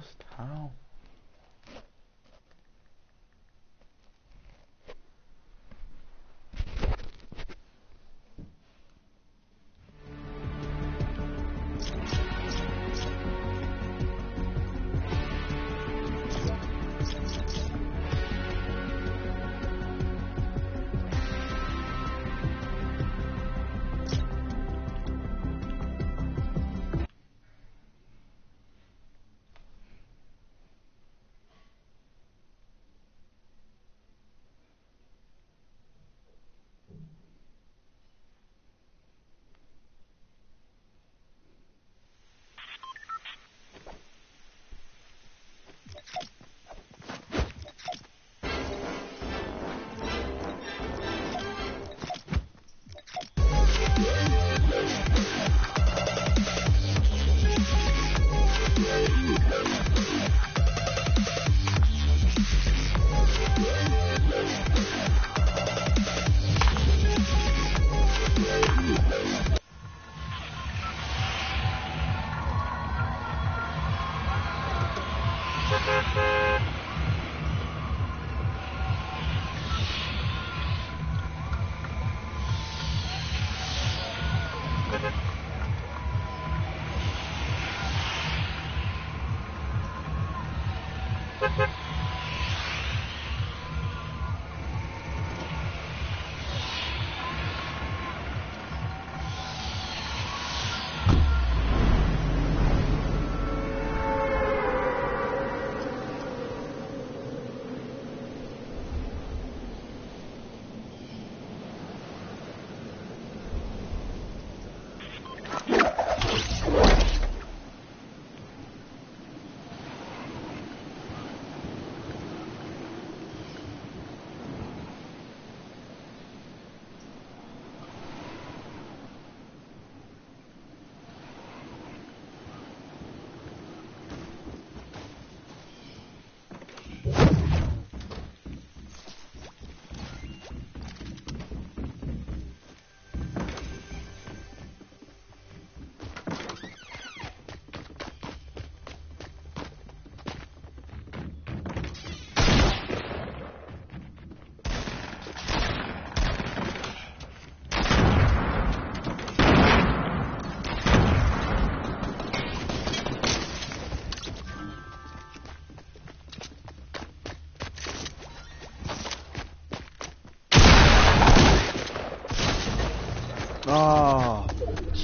Just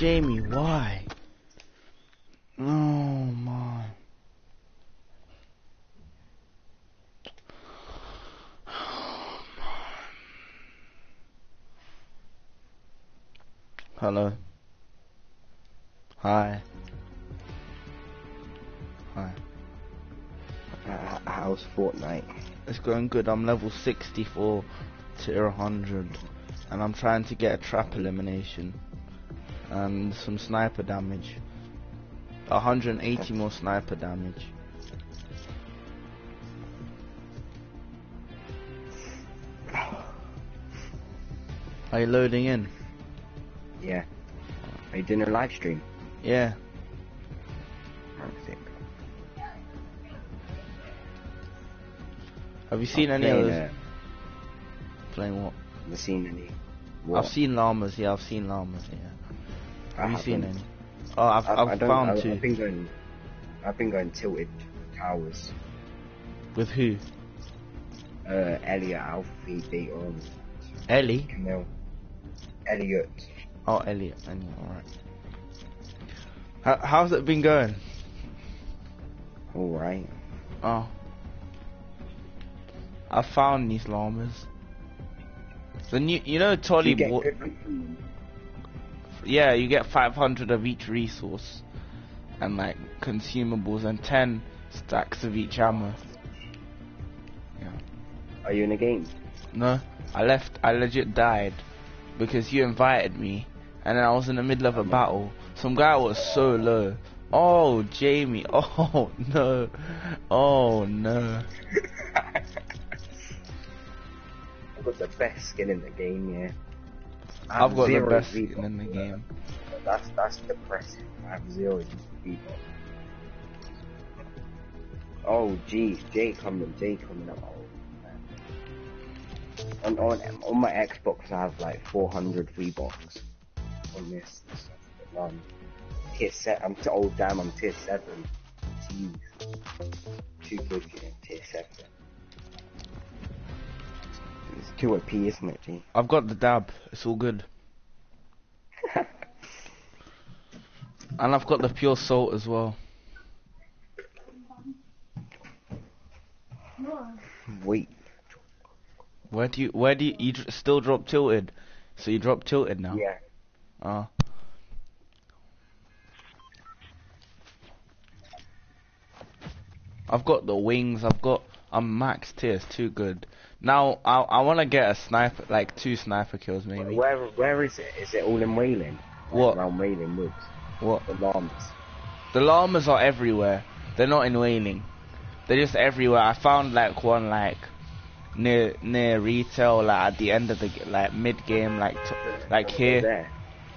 Jamie, why? Oh, my! Hello. Hi. Hi. Uh, how's Fortnite? It's going good. I'm level 64 to 100. And I'm trying to get a trap elimination. And some sniper damage. 180 more sniper damage. Are you loading in? Yeah. Are you doing a live stream? Yeah. Have you seen I'm any of playing, those? uh, Playing what? Have you seen any? I've seen llamas, yeah, I've seen llamas, yeah. Have you seen any? Oh, I've, I, I've, I don't, found I, 2 I've been going. I've been going tilted towers. With who? Uh, Elliot, Alfie, Beaton, Ellie? Camille, Elliot. Oh, Elliot. Elliot, alright. How, how's it been going? All right. Oh. I found these llamas. The new, you know, Tolly yeah, you get 500 of each resource. And like, consumables and 10 stacks of each ammo. Are you in a game? No, I left, I legit died. Because you invited me. And then I was in the middle of a battle. Some guy was so low. Oh, Jamie. Oh, no. Oh, no. I've got the best skin in the game, yeah. I I've got the zero best in the game. That's that's depressing. I have zero V-Bucks. Oh, geez, Jay coming, Jay coming up. Oh. On, on, on my Xbox, I have like 400 V-Bucks on this. um, tier set, I'm t- oh damn, I'm tier 7. Jeez. Too good for tier 7. It's too OP, isn't it, G? I've got the dab. It's all good. And I've got the pure salt as well. Wait. Where do you, where do you, you still drop tilted? So you drop tilted now? Yeah. Oh. I've got the wings, I've got, I'm max tier, it's too good. Now, I, I wanna get a sniper, like two sniper kills maybe. Where, where is it? Is it all in Wailing? What? Around Wailing Woods. What? The llamas. The llamas are everywhere. They're not in Wailing. They're just everywhere. I found like one like near near retail, like at the end of the like mid game, like like here.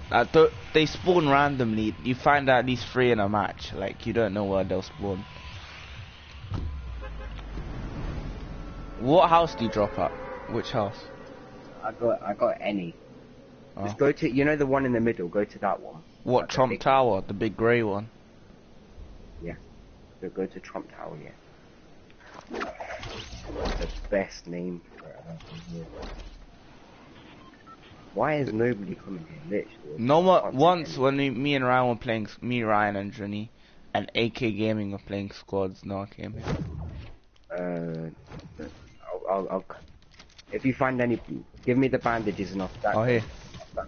Like th- they spawn randomly. You find at least three in a match. Like you don't know where they'll spawn. What house do you drop at? Which house? I got, I got any. Oh. Just go to, you know the one in the middle, go to that one. What Trump Tower? The big grey one. Yeah. So go to Trump Tower, yeah. The best name for it. I've ever heard. Why is nobody coming here? Literally. No one. Once when we, me and Ryan were playing, me Ryan and Drini, and AK Gaming were playing squads. No one came here. Uh, I'll, I'll, I'll, if you find any, give me the bandages and I'll stack Oh here. Stack.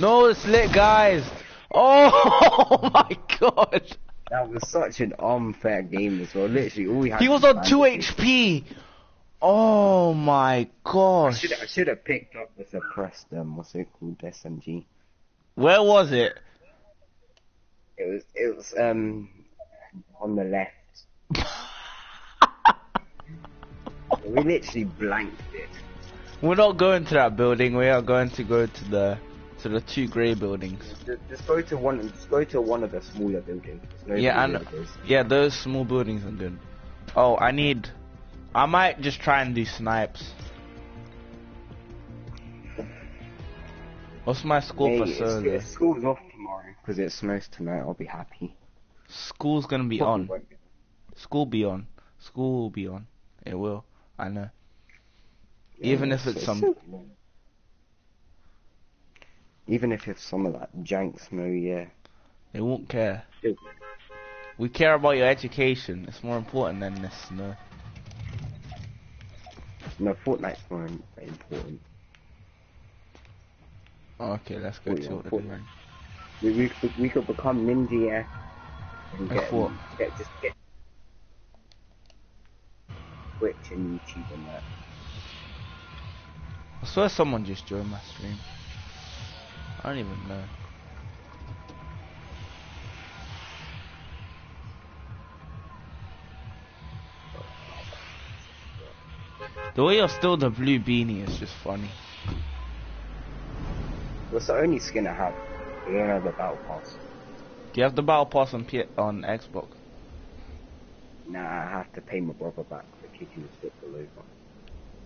No, it's lit, guys. Oh my god. That was such an unfair game as well. Literally, all we had. He was was on two HP. Oh my I gosh. should I should have picked up the suppressed um what's it called SMG. Where was it? It was it was um on the left. We literally blanked it. We're not going to that building. We are going to go to the to the two grey buildings. Just, go to one. Just go to one of the smaller buildings. Nobody Yeah, and yeah, those small buildings are good. Oh, I need. I might just try and do snipes. What's my school Mate, for it's- it's School's off tomorrow because it snows tonight. I'll be happy. School's gonna be Probably on. won't be. School be on. School will be on. It will. I know. Yeah, Even if it's some- Even if it's some of that jank snow, yeah. They won't care. Still We care about your education. It's more important than this. No. No, Fortnite's more important. Okay, let's go to the then. We, we, could- we could become ninja, yeah. And get, what? get just get Twitch and YouTube and that. I swear someone just joined my stream. I don't even know. The way you're still the blue beanie is just funny. What's the only skin I have? I don't have the battle pass. Do you have the battle pass on P- on Xbox? Nah, I have to pay my brother back for kicking the football over.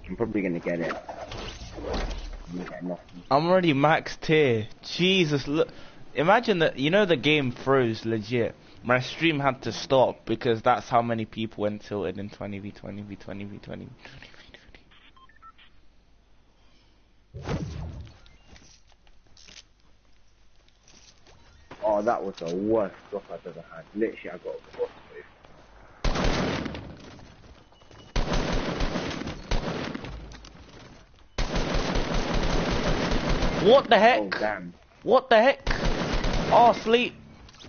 I'm probably gonna get it. I'm gonna get nothing. I'm already max tier. Jesus, look. Imagine that, you know the game froze legit. My stream had to stop because that's how many people went tilted in 20v20 v20 v20 v20 Oh, that was the worst drop I've ever had. Literally, I got a crossbow. What the Oh heck? damn. What the heck? Oh, sleep.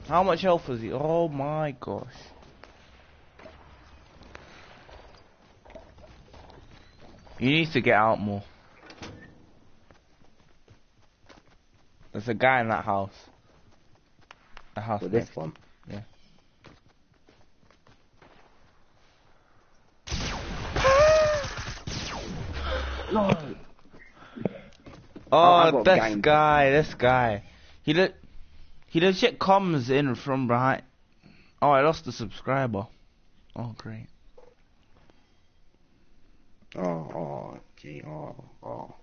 How much health was he? Oh my gosh. You need to get out more. There's a guy in that house. The house For next. this one. Yeah. No. I Oh, got this gang- guy, this guy. He le- he legit comes in from behind. Oh, I lost a subscriber. Oh, great. Oh, oh, gee, oh, oh.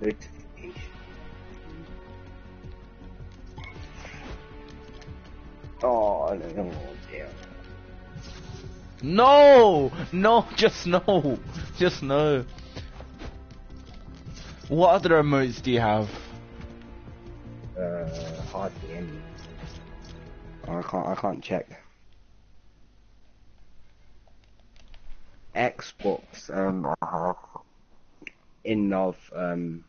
Notification. Oh, no, dear. No, no, just no, just no. What other emotes do you have? Uh, hardly any. I can't, I can't check. Xbox, um, I in love, um,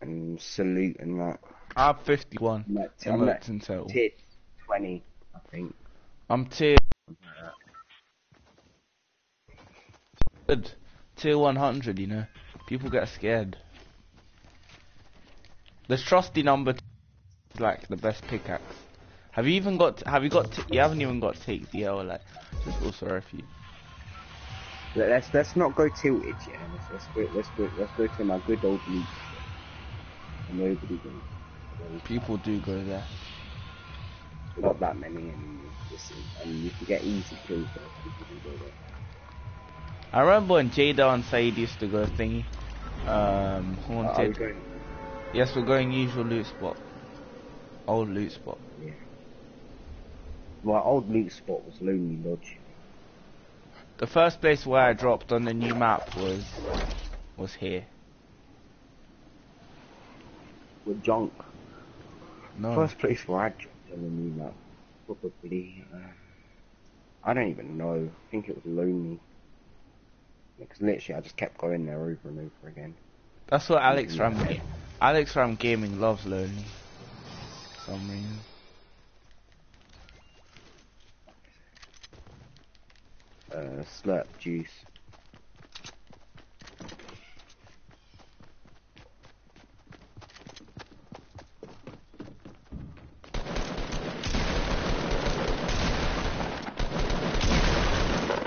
and salute and that. I have 51 I'm at, I'm at in total. tier 20, I think. I'm tier good. Tier 100, you know. People get scared. The trusty number is like the best pickaxe. Have you even got? Have you got? T- you haven't even got takes yet, or like just oh, for you. Let- Let's let's not go tilted yet. Let's, let's go let's go let's go to my good old league. Nobody goes. People do go there. Not that many, and, listen, and you can get easy kills there. People do go there. I remember when Jada and Said used to go thingy. Um, Uh, are we haunted. going? yes, we're going usual loot spot. Old loot spot. Yeah. My old loot spot was Lonely Lodge. The first place where I dropped on the new map was was here. With junk. No. First place where I dropped on the new map, probably. Uh, I don't even know. I think it was Lonely. Because literally, I just kept going there over and over again. That's what Alex Yeah. Ram Alex Ram Gaming loves lonely. For some reason. Uh, slurp juice.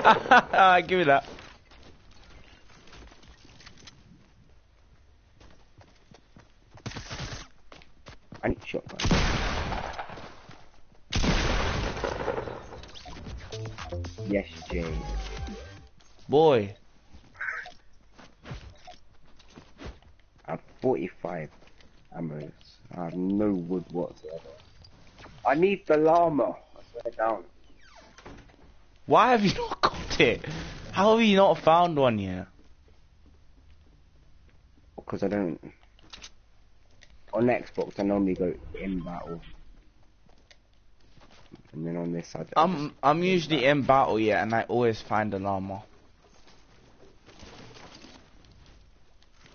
Give me that. I need shotgun. Yes, Jay. Boy. I have 45 ammos. I have no wood whatsoever. I need the llama. I swear down. Why have you not got it? How have you not found one yet? Because I don't. On Xbox, I normally go in battle. And then on this side, I'm I'm usually in battle yet and I always find a llama.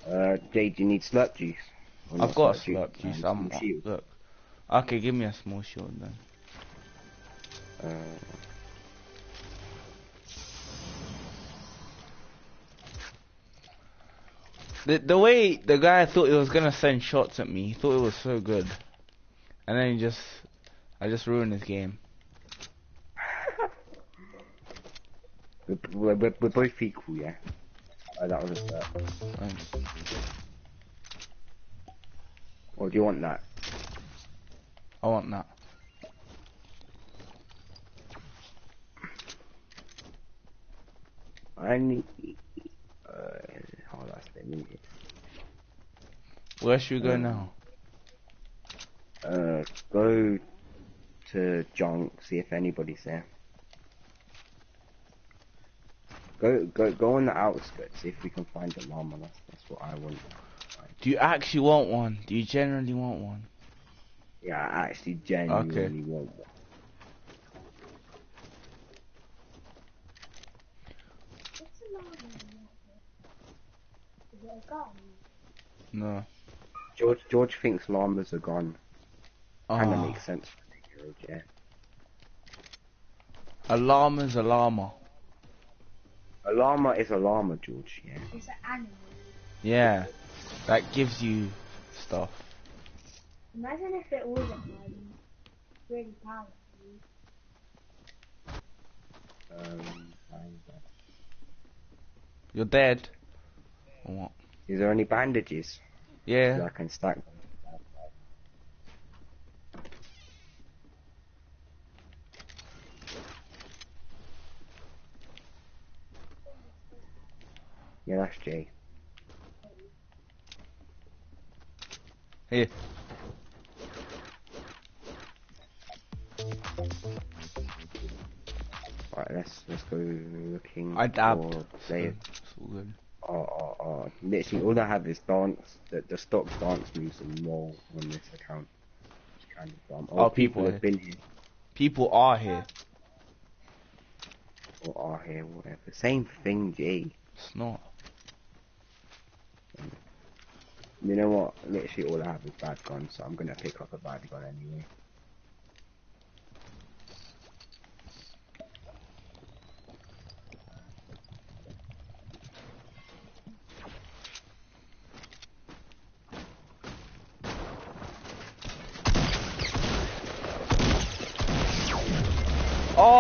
Uh, Jay, do you need slurp juice? I've got a slurp man, juice. I'm look. Okay, give me a small shield then. Uh, The the way the guy thought he was gonna send shots at me, he thought it was so good, and then he just, I just ruined his game. we're, we're, we're both equal, yeah. Uh, that was a. Thanks. Or do you want that? I want that. I need. Uh, do I spend it? Where should we go Um, now? Uh, go to junk, see if anybody's there. Go, go, go on the outskirts, see if we can find a llama. That's, that's what I want. Do you actually want one? Do you generally want one? Yeah, I actually genuinely want one. What's the llama in that? Is it a? No. George, George thinks llamas are gone. Kinda Ah, makes sense for me, George, yeah. a llama's a llama. A llama is a llama, George, yeah. It's an animal. Yeah, that gives you stuff. Imagine if it wasn't um, really powerful. Um, and, You're dead. What? Is there any bandages? Yeah. So I can stack them. Yeah, that's Jay. Here. Right, let's let's go looking I dabbed. for players. Oh, oh, oh. Literally, all I have is dance. The, the stock dance moves and more on this account. It's kind of dumb. Oh, Oh, people people have been here People are here. or are here, whatever. Same thing, G. It's not. You know what? Literally, all I have is bad guns, so I'm gonna pick up a bad gun anyway.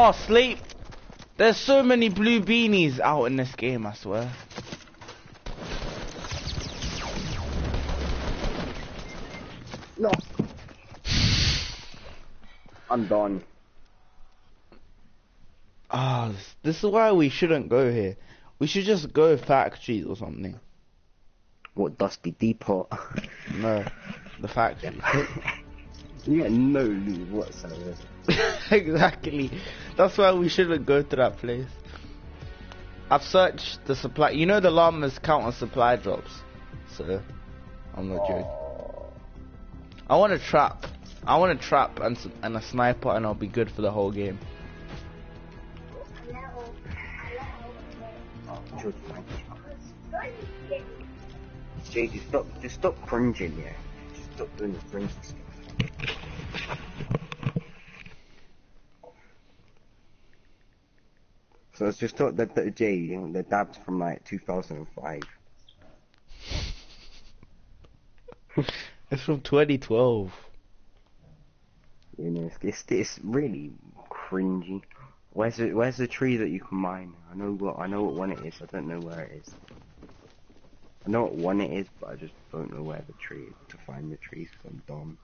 Oh, sleep. There's so many blue beanies out in this game, I swear. No. I'm done. Ah, this, this is why we shouldn't go here. We should just go factories or something. What Dusty Depot? No, the factory. you get no loot whatsoever. exactly. That's why we shouldn't go to that place. I've searched the supply. You know the llamas count on supply drops. So, I'm not joking. I want a trap. I want a trap and and a sniper, and I'll be good for the whole game. Oh, you. Jay, just stop, just stop cringing, yeah. Just stop doing the cringe stuff. So it's just the you know, the dabs from like 2005. It's from 2012. You know, it's, it's, it's really cringy. Where's the Where's the tree that you can mine? I know what I know what one it is. I don't know where it is. I know what one it is, but I just don't know where the tree is to find the trees. Cause I'm dumb.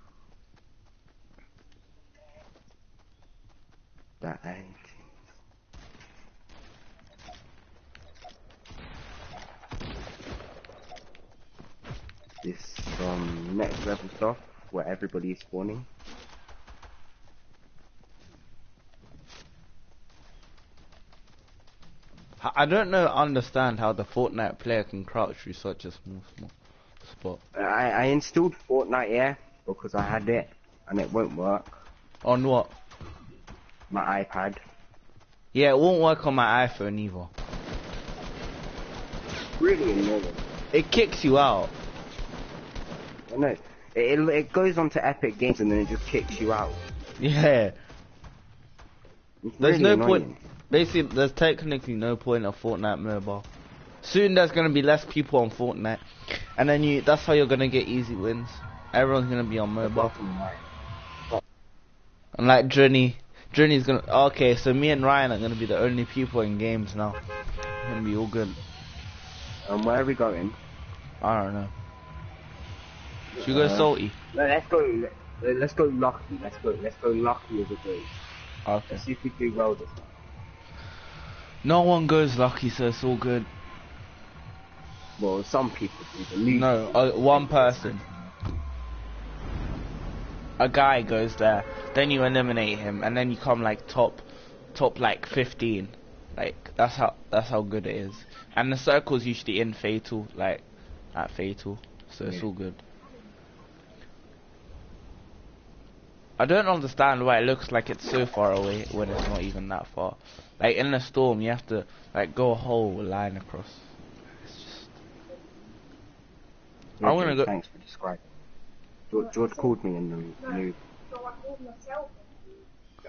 That ain't. This from next level stuff where everybody is spawning. I don't know, understand how the Fortnite player can crouch through such a small, small spot. I, I installed Fortnite, yeah, because I had it, and it won't work. On what? My iPad. Yeah, it won't work on my iPhone either. Really annoying. It kicks you out. I know. It, it, it goes onto Epic Games and then it just kicks you out. Yeah. It's There's really no annoying. point. Basically, there's technically no point of Fortnite mobile. Soon there's gonna be less people on Fortnite, and then you. That's how you're gonna get easy wins. Everyone's gonna be on mobile. And like Journey, Journey's gonna. Okay, so me and Ryan are gonna be the only people in games now. Gonna be all good. Um, where are we going? I don't know. Should we go Uh, salty? No, let's go. Let, let's go lucky. Let's go. Let's go lucky as a group. Okay. Let's see if we do well this time. No one goes lucky, so it's all good. Well, some people do. No, uh, one person. A guy goes there, then you eliminate him, and then you come like top, top like 15. Like that's how that's how good it is. And the circle's usually in fatal, like at fatal, so it's all good. I don't understand why it looks like it's so far away when it's not even that far. Like in a storm, you have to like go a whole line across. It's just I'm gonna go- Thanks for describing. George, George called me in the new. I called myself.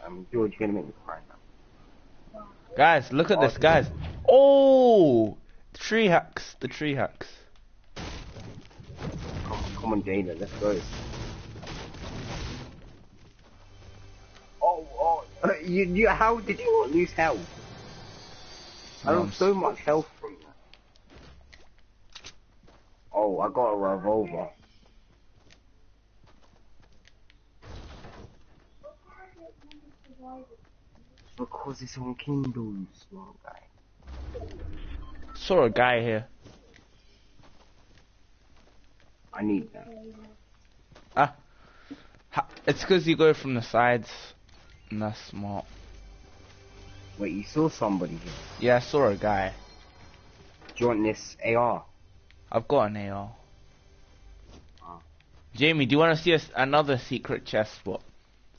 Um, George, you're gonna make me cry now. Guys, look at this, guys. Oh, the tree hacks, the tree hacks. Come, come on, Jada, let's go. Oh, oh, you, you, how did you not lose health? I No, I'm lost so much health from that. Oh, I got a revolver. Because it's on Kindle, you smart guy. Saw a guy here. I need that. Ah. Ha- It's because you go from the sides. And that's smart. Wait, you saw somebody here. Yeah, I saw a guy. Do you want this AR? I've got an AR. Oh. Jamie, do you want to see us another secret chest spot?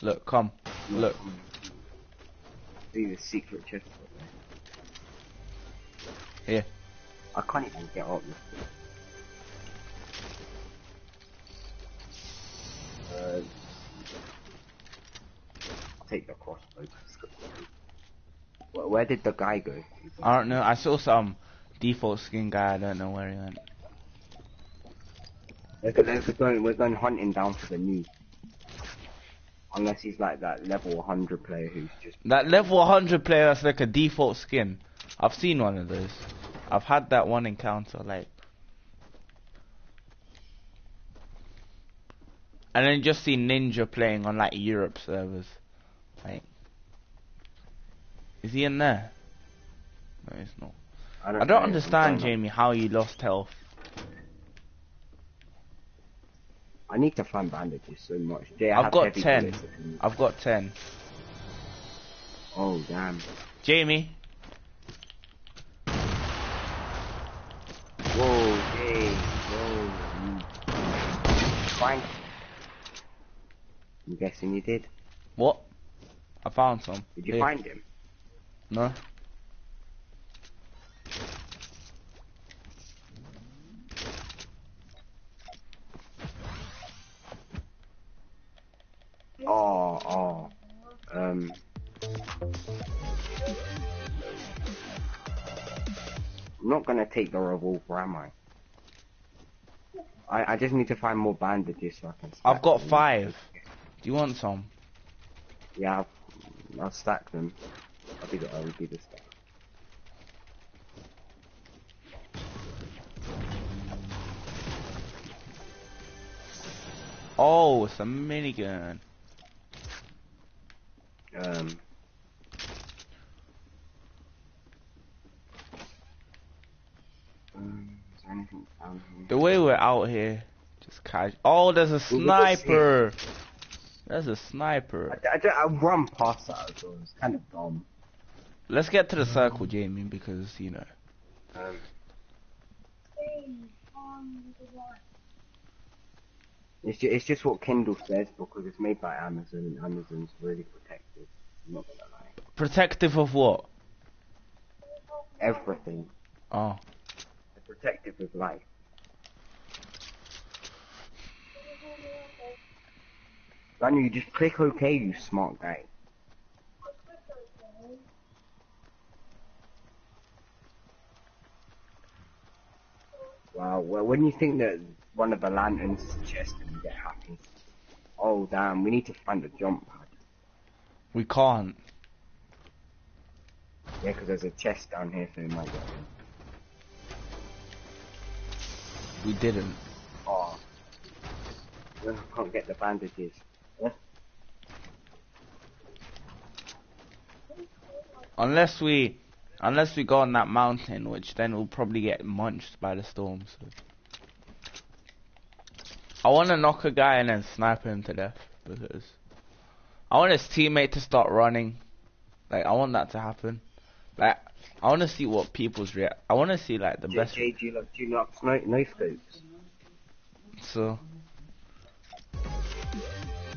Look, come. Look. See the secret chest. Here. I can't even get up. Uh, take the crossbow. Where, where did the guy go? I don't know. I saw some default skin guy. I don't know where he went. Let's go, let's we're going hunting down for the new. Unless he's like that level 100 player who's just. That level 100 player that's like a default skin. I've seen one of those. I've had that one encounter, like. And then just see Ninja playing on like Europe servers. Like. Is he in there? No, he's not. I I don't understand, Jamie, how you lost health. I need to find bandages so much. Jay, I I've have got heavy 10. bullets if you need- I've got 10. Oh, damn. Jamie, Whoa, Jay, whoa. you- Fine. I'm guessing you did. what? I found some. Did you Here. find him? No. Oh, oh. Um. I'm not gonna take the revolver, am I? I, I just need to find more bandages so I can. I've got them. five. Do you want some? Yeah, I'll, I'll stack them. I'll be the I'll be the stack. Oh, it's a minigun. Um. Um, is there anything down here? The way we're out here, just casual. Oh, there's a Well, look at sniper. There's a sniper. I, I, I run past that as well. It's kind of dumb. Let's get to the circle, Jamie, because you know. Um, it's, ju- it's just what Kindle says because it's made by Amazon and Amazon's really protective. I'm not gonna lie. Protective of what? Everything. Oh, protective of life. Daniel, you just click OK, you smart guy. Wow, well, when you think that one of the lanterns is a chest and you get happy. Oh, damn, we need to find a jump. We can't. Yeah, because there's a chest down here, so we might get one. We didn't. Oh. I can't get the bandages. Unless we, unless we go on that mountain, which then we'll probably get munched by the storm. So. I want to knock a guy and then snipe him to death because I want his teammate to start running. Like I want that to happen. Like I want to see what people's react. I want to see like the J- best. You love, do love no, no scopes? So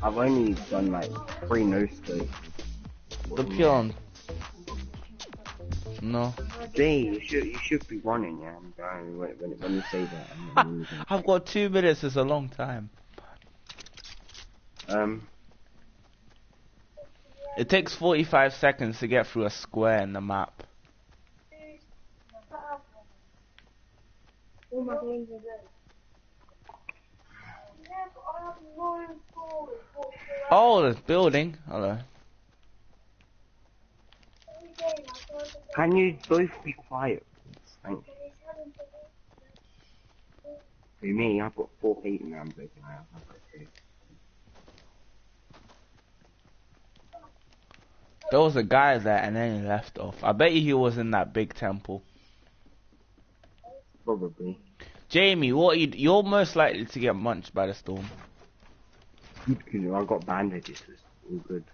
I've only done like three no scopes. the peon. No, Jay, you should you should be running, yeah. When, when, when you say that. I've got two minutes. It's a long time. um, It takes 45 seconds to get through a square in the map. Oh, there's building. Hello. Can you both be quiet? Thank you. and For me, I've got four feet now. I'm joking. I have. I've got two. There was a guy there and then he left off. I bet you he was in that big temple. Probably. Jamie, what you? You're most likely to get munched by the storm. You know, I've got bandages. It's all good.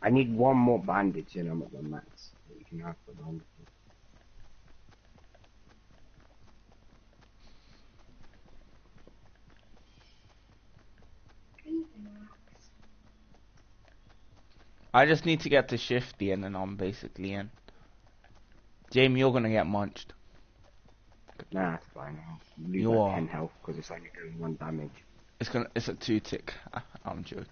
I need one more bandage and I'm at the max. that You can have for bandages. I just need to get to Shifty and then I'm basically in. Jamie, you're gonna get munched. Nah, it's fine. You like are. 10 health because it's only doing one damage. It's gonna. It's a two tick. I'm joking.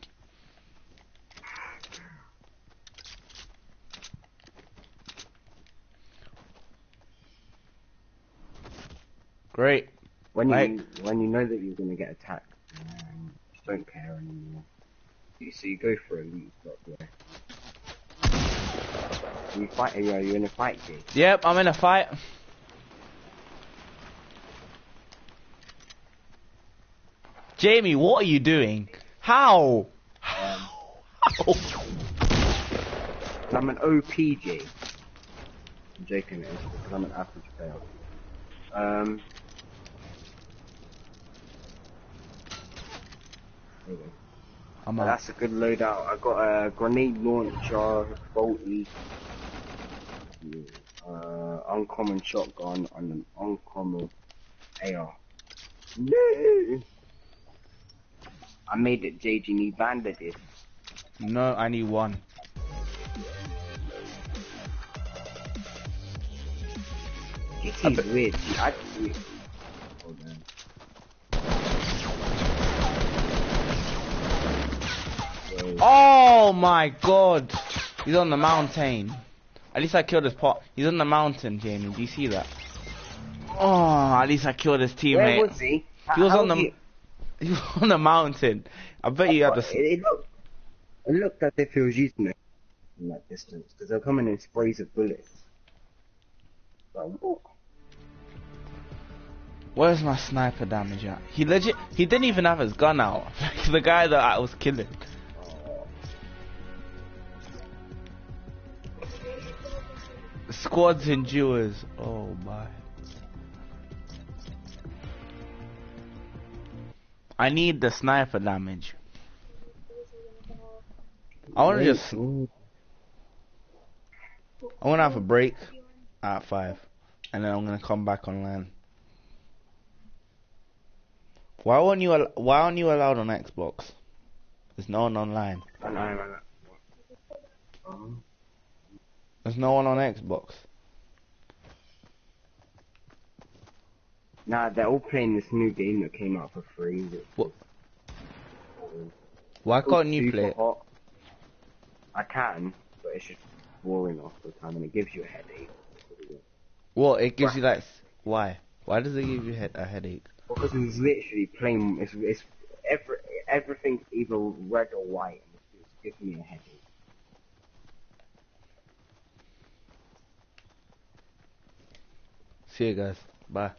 Great. When Right. you when you know that you're gonna get attacked, um, just don't care anymore. You, so you go for a leap up there. You fight? Are you, are you in a fight, G? Yep, I'm in a fight. Jamie, what are you doing? How? How? I'm an OPG. I'm joking, it is because I'm an average player. Um. go. I'm out. that's a good loadout. I got a grenade launcher, bolty, uh, uncommon shotgun, and an uncommon AR. No! I made it JG need bandages. No, I need one. GT is weird. He actually. Hold on. Oh my god! He's on the mountain. At least I killed his pot. He's on the mountain, Jamie. Do you see that? Oh, at least I killed his teammate. Where was he? He was on the- he- He was on the mountain. I bet you had It, to. it looked, it looked as if he was using it from that distance because they're coming in sprays of bullets. Like, what? Where's my sniper damage at? He legit. He didn't even have his gun out. Like the guy that I was killing. Squads and duos. Oh my. I need the sniper damage. I want to just. I want to have a break at five, and then I'm gonna come back online. Why won't you? al- Why aren't you allowed on Xbox? There's no one online. I know, I know. There's no one on Xbox. Nah, they're all playing this new game that came out for free. What? Why can't you play? it? Hot. I can, but it's just boring off the time and it gives you a headache. What? It gives you like. Why? Why does it give you he- a headache? Because it's literally plain, it's, it's every, everything's either red or white and it's giving me a headache. See you guys. Bye.